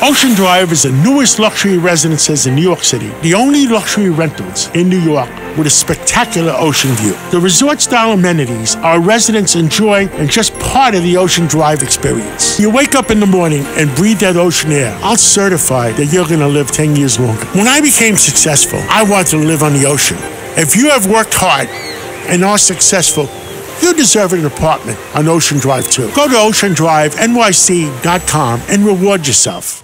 Ocean Drive is the newest luxury residences in New York City, the only luxury rentals in New York with a spectacular ocean view. The resort style amenities our residents enjoy and just part of the Ocean Drive experience. You wake up in the morning and breathe that ocean air. I'll certify that you're going to live 10 years longer. When I became successful, I wanted to live on the ocean. If you have worked hard and are successful, you deserve an apartment on Ocean Drive too. Go to oceandrivenyc.com and reward yourself.